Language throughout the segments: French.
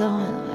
tendresse.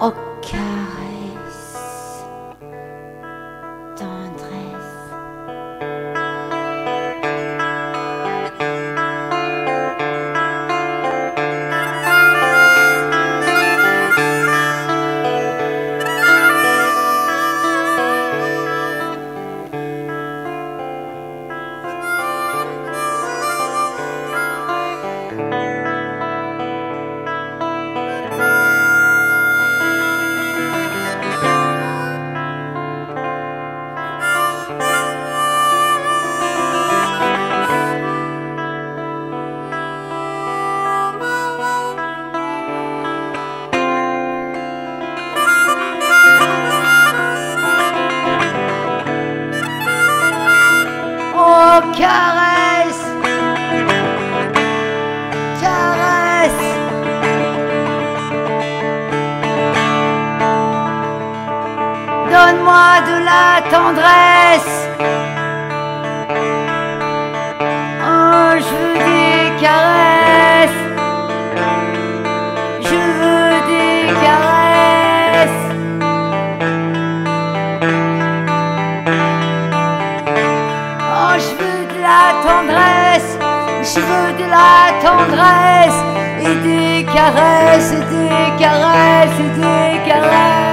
Okay. Caresse, caresse. Donne-moi de la tendresse. Je veux de la tendresse, et des caresses, et des caresses, et des caresses.